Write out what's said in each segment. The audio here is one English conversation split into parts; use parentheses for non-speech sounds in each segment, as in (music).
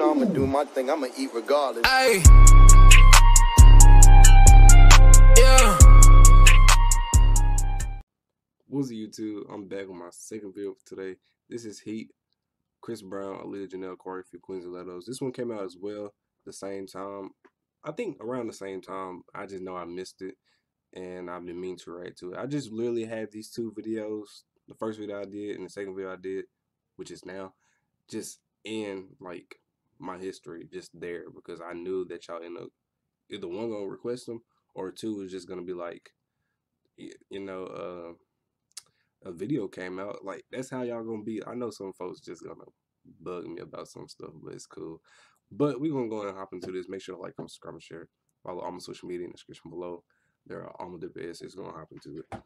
know I'ma do my thing. I'ma eat regardless. Hey. Yeah. What's up, YouTube? I'm back with my second video for today. This is Heat, Chris Brown, Aliya Janell Corey for Queens N Lettos. This one came out as well the same time. I think around the same time. I just know I missed it and I've been meaning to write to it. I just literally had these two videos, the first video I did and the second video I did, which is now, just in like my history, just there because I knew that y'all end up either one gonna request them or two is just gonna be like, you know, uh, a video came out. Like that's how y'all gonna be. I know some folks just gonna bug me about some stuff, but it's cool. But we're gonna go and hop into this. Make sure to like, comment, subscribe, and share. Follow all my social media in the description below. There are all my best. It's gonna hop into it.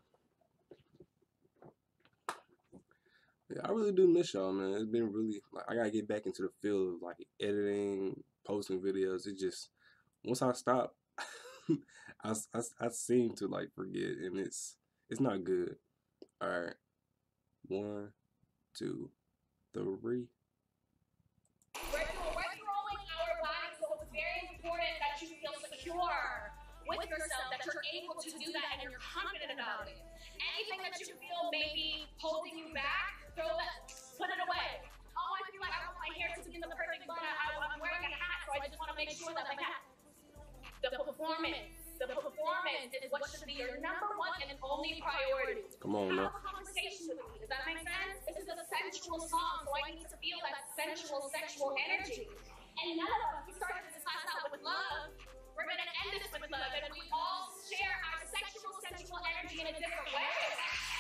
Yeah, I really do miss y'all, man. It's been really like I gotta get back into the field of like editing, posting videos. It just once I stop, (laughs) I, I, I seem to like forget, and it's it's not good. All right, one, two, three. We're, we're growing our bodies, so it's very important that you feel secure with yourself, that you're able to do that and you're confident about it. Anything that you feel maybe holding you back, throw that, put it away. Oh, I feel like I want my hair to be in the perfect bun. I, I'm wearing a hat, so I just want to make sure that my hat. The performance, the performance is what should be your number one and only priority. Come on, now. Have a conversation with me. Does that make sense? This is a sensual song, so I need to feel that sensual, sexual energy. And none of us, we started this class out with love. We're gonna end this with love, and we all share our sexual, sensual energy in a different way.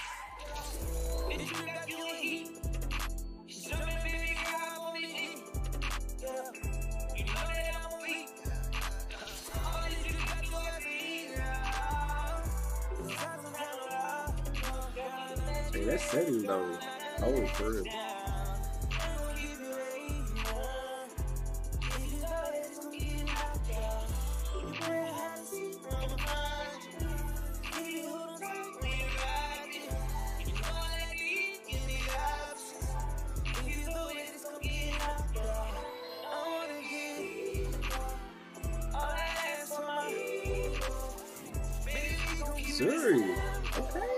Hey, that setting though. Oh, for real. Siri. Okay.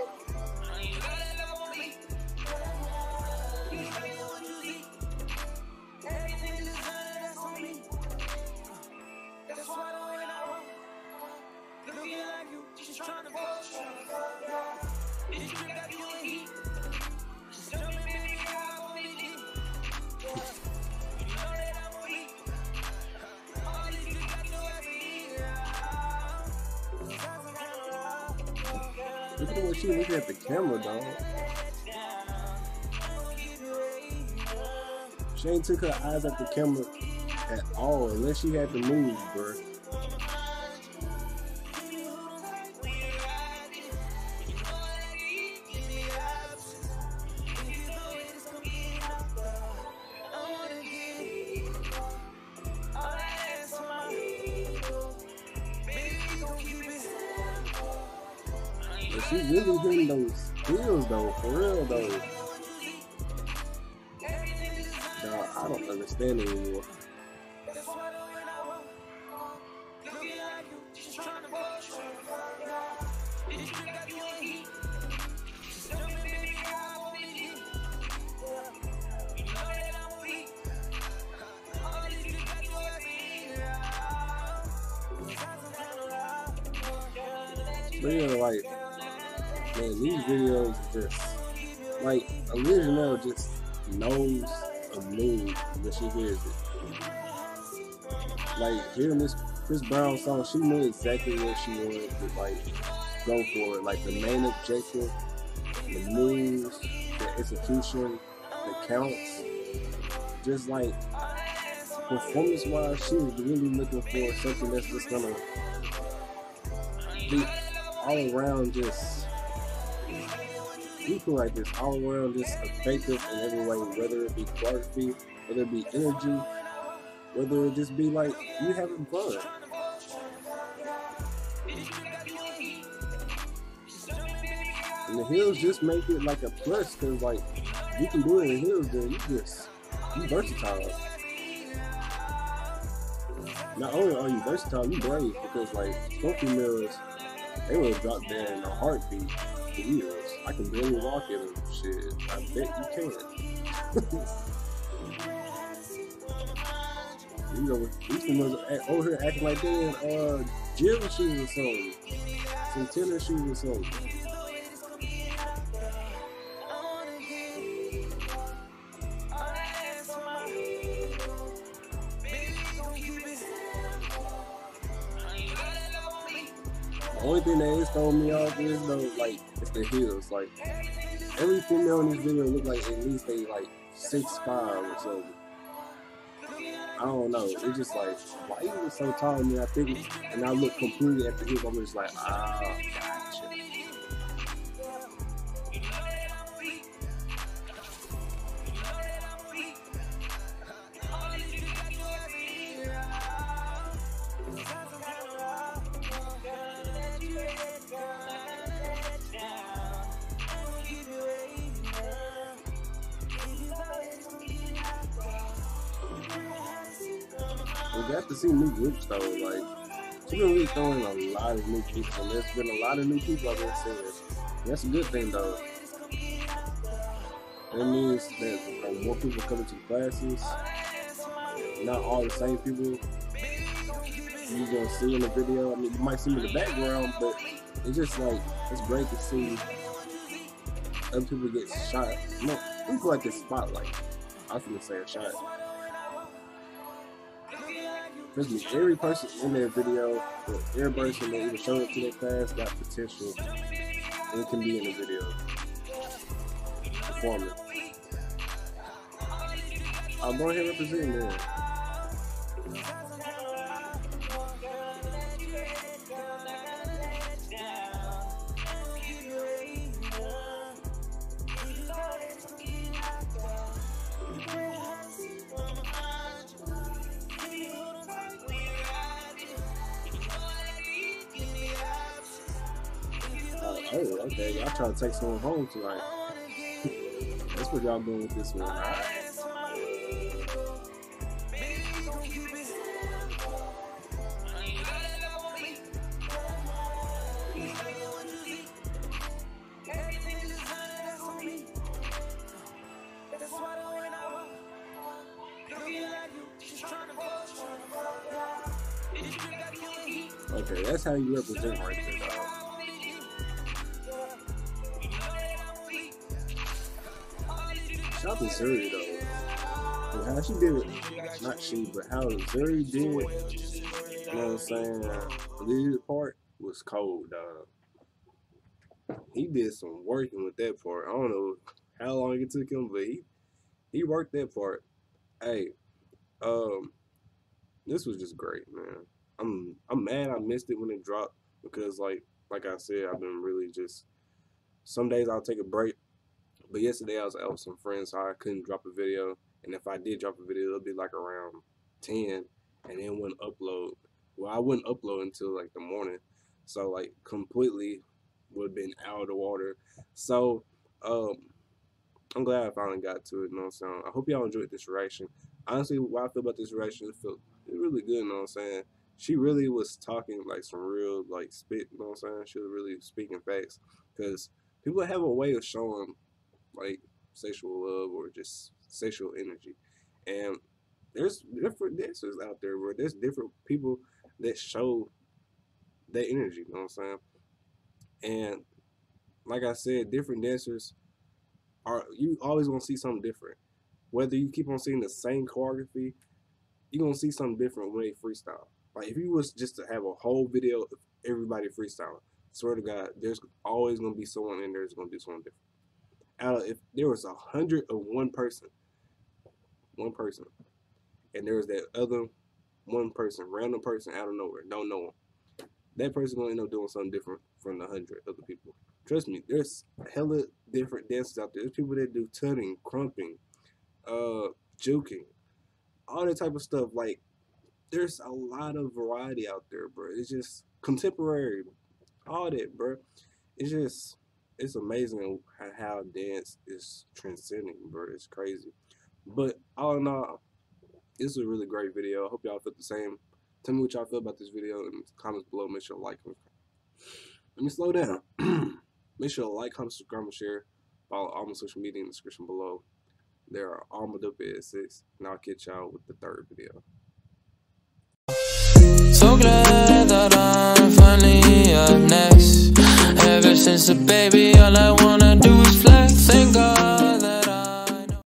Look at way she looking at the camera, dog. She ain't took her eyes off the camera at all, unless she had to move, bruh. But she really hitting those skills though, for real though. Dog, I don't understand anymore. But yeah, like, man, these videos just like Janell just knows a move when she hears it. Like hearing this Chris Brown song, she knew exactly what she wanted to like go for. it. Like the main objective, the moves, the execution, the counts. Just like performance wise, she was really looking for something that's just gonna be all around just equal like this, all around just effective in every way, whether it be choreography, whether it be energy, whether it just be like you having fun. And the hills just make it like a plus because like you can do it in the hills, then you just you versatile. not only are you versatile, you brave because like some females, they will drop dead in a heartbeat years. I can barely walk in them. Shit, I bet you can. (laughs) you know, these act- over here acting like they in uh, gym shoes or something, some tennis shoes or something. The only thing that is throwing me off is though, like, it's the heels. Like, every female in this video look like at least they like six five or something. I don't know. It's just like, why you look so tall to me? I think, and I look completely at the hip. I'm just like, ah, We got to see new groups though. Like, she been really throwing a lot of new people, there's been a lot of new people I've been seeing. That's a good thing though. That means that uh, more people coming to the classes. Not all the same people you gonna see in the video. I mean, you might see them in the background, but it's just like it's great to see other people get shot. No, feel like a spotlight. I was gonna say a shot. Me, every person in their video, or every person that even showed up to their class got potential and can be in the video. Performing. I'll go ahead and represent them. Oh, okay. Y'all trying to take someone home tonight. That's what y'all doing with this one. Alright. Okay, that's how you represent right there, Shout Zuri though. How she did it, not she, but how Zuri did, you know what I'm saying, lead part was cold, dog. He did some working with that part. I don't know how long it took him, but he he worked that part. Hey, um, this was just great, man. I'm I'm mad I missed it when it dropped because like like I said, I've been really just some days I'll take a break. But yesterday I was out with some friends, so I couldn't drop a video. And if I did drop a video, it'll be like around ten, and then wouldn't upload. Well, I wouldn't upload until like the morning, so like completely would have been out of the water. So um, I'm glad I finally got to it. You know what I'm saying? I hope y'all enjoyed this reaction. Honestly, what I feel about this reaction, it felt really good. You know what I'm saying? She really was talking like some real like spit. You know what I'm saying? She was really speaking facts because people have a way of showing like sexual love or just sexual energy, and there's different dancers out there where there's different people that show that energy. You know what I'm saying? And like I said, different dancers are you always gonna see something different. Whether you keep on seeing the same choreography, you're gonna see something different when they freestyle. Like if you was just to have a whole video of everybody freestyling, swear to God, there's always gonna be someone in there that's gonna do something different. Out of if there was a hundred of one person, one person, and there was that other one person, random person out of nowhere, don't know him, that person gonna end up doing something different from the hundred other people. Trust me, there's hella different dances out there. There's people that do tutting, krumping, uh, juking, all that type of stuff. Like, there's a lot of variety out there, bro. It's just contemporary, all that, bro. It's just, it's amazing how, dance is transcending, bro. It's crazy. But all in all, this is a really great video. I hope y'all felt the same Tell me what y'all feel about this video in the comments below. Make sure to like. (clears throat) Let me slow down. (clears throat) Make sure to like, comment, subscribe, and share. Follow all my social media in the description below. There are all my dope six, and I'll catch y'all with the third video. So glad that I'm finally up next. Ever since a baby, all I wanna do is flex and go.